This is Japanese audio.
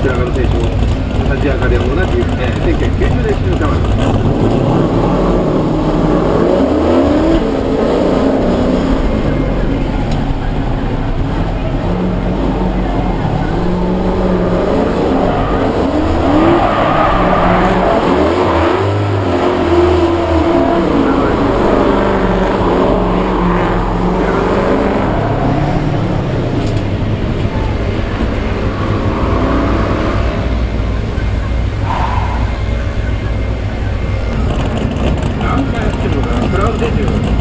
白髪の選手も立ち上がりは同じ、えー、1990年出生まれ出てる